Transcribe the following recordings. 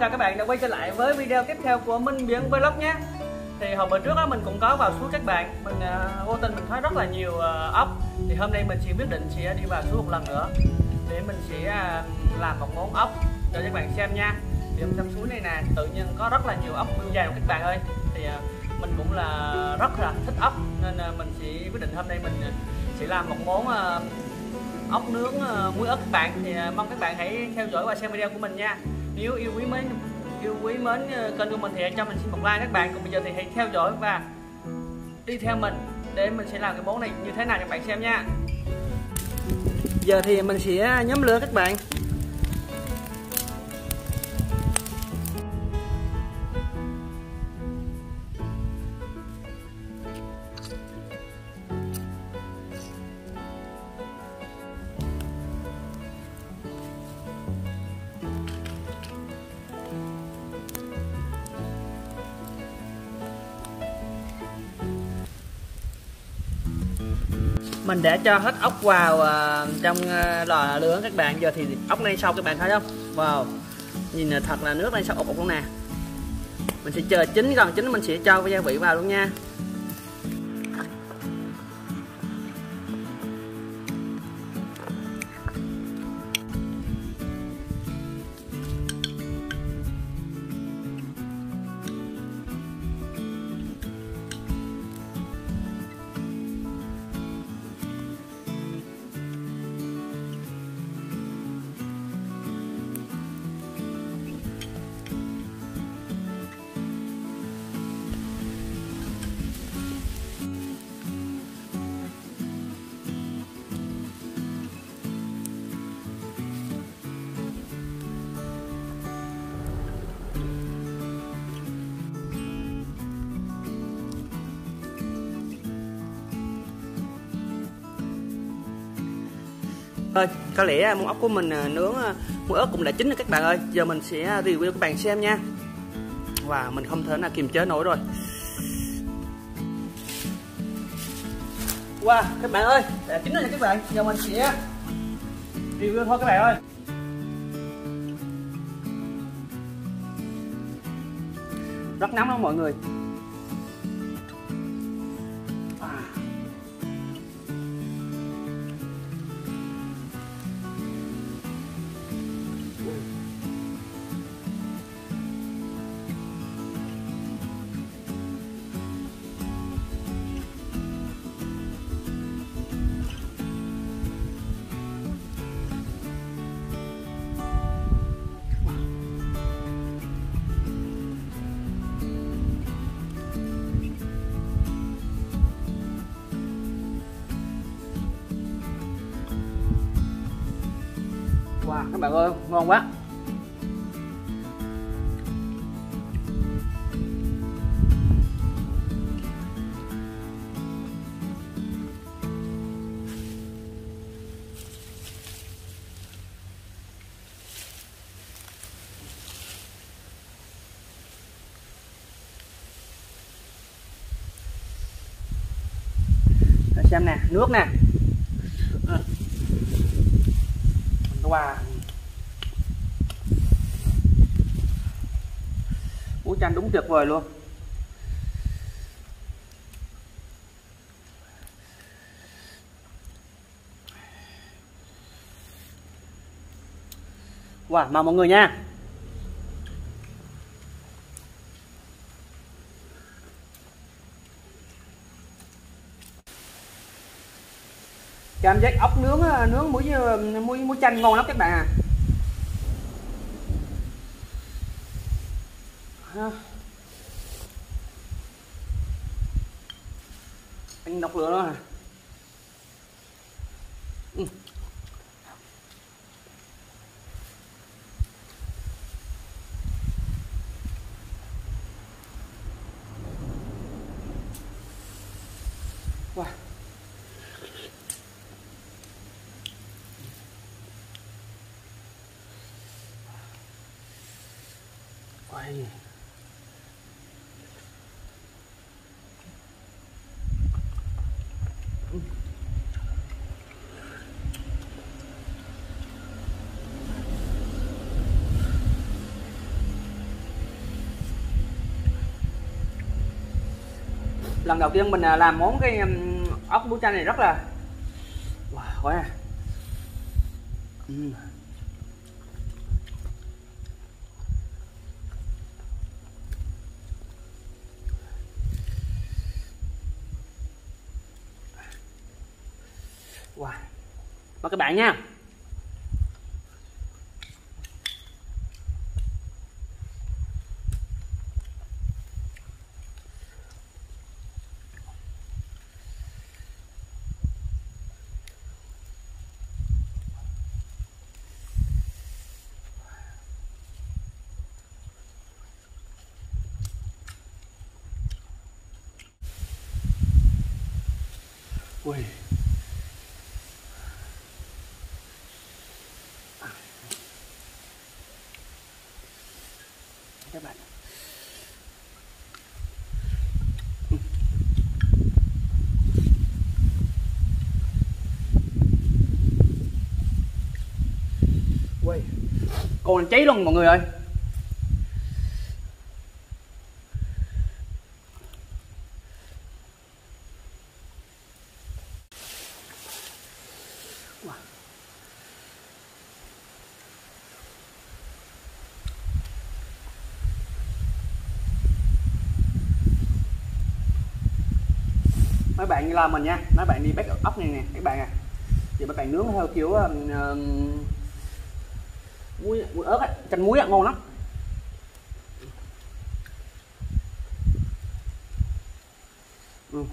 chào các bạn đã quay trở lại với video tiếp theo của Minh Biển Vlog nhé. Thì hồi bữa trước đó mình cũng có vào suối các bạn. Mình uh, vô tình mình thấy rất là nhiều à, uh, ốc Thì hôm nay mình chỉ quyết định sẽ đi vào suối một lần nữa. Để mình sẽ uh, làm một món ốc cho các bạn xem nha. Thì trong suối này nè tự nhiên có rất là nhiều ốc view dài các bạn ơi. Thì uh, mình cũng là rất là thích ốc Nên uh, mình sẽ quyết định hôm nay mình sẽ làm một món uh, ốc nướng uh, muối ớt các bạn. Thì uh, mong các bạn hãy theo dõi và xem video của mình nha nếu yêu quý mến, yêu quý mến ờ, kênh của mình thì hãy cho mình xin một like các bạn. Còn bây giờ thì hãy theo dõi và đi theo mình để mình sẽ làm cái món này như thế nào cho các bạn xem nha. Giờ thì mình sẽ ờ, nhóm lửa các bạn. Mình đã cho hết ốc vào uh, trong uh, lò lửa các bạn. Giờ thì ốc này sau các bạn thấy không? Wow. Nhìn thật là nước này sau ốc ốc luôn nè. Mình sẽ chờ chín gần chín mình sẽ cho gia vị vào luôn nha. Ơi, có lẽ à, món ốc của mình à, nướng à, muối ớt cũng đã chín rồi các bạn ơi. Giờ mình sẽ review cho các bạn xem nha. Và mình không thể nào kiềm chế nổi rồi. Wow, các bạn ơi, đã chín rồi nha các bạn. Giờ mình sẽ review thôi các bạn ơi. Rất nóng lắm mọi người. Các bạn ơi, ngon quá. Xem nè, nước nè. Ờ. Wow. Ủa chanh đúng tuyệt vời luôn. Wow, mời mọi người nha. Cảm giác ốc nướng nướng muối ờ, muối muối chanh ngon lắm các bạn à. Anh đọc lửa nó à ừ. wow Quay lần đầu tiên mình à, làm món cái ốc bú chanh này rất là wow, quá uhm. wow. mời các bạn nha Ui. các bạn Ui. còn cháy luôn mọi người ơi mấy bạn như là mình nha. Mấy bạn đi back ốc này nè các bạn à. Thì mấy bạn nướng theo kiểu uh, muối, muối ớt ấy, chanh muối ngon lắm. Ừ.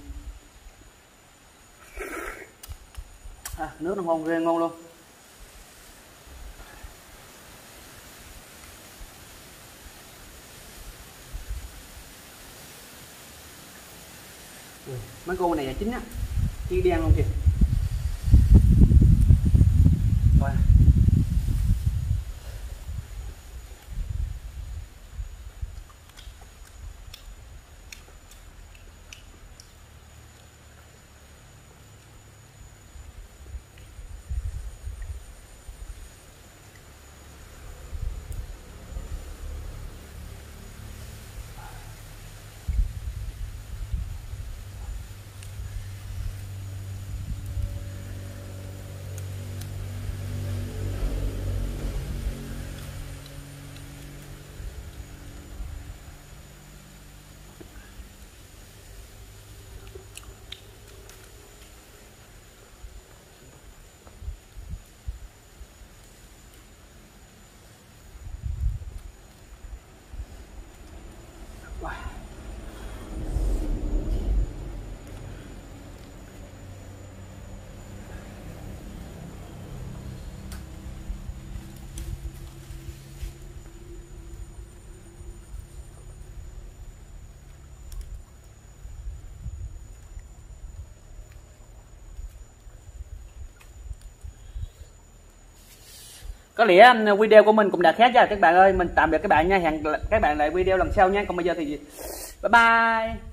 à, nước nó ngon ghê ngon luôn. Mấy cô này là chính á. Chi đen luôn kìa. Có lẽ ờ, video của mình cũng đã khá ra các bạn ơi, mình tạm biệt các bạn nha. Hẹn các bạn lại video lần sau nha. Còn bây giờ thì bye bye.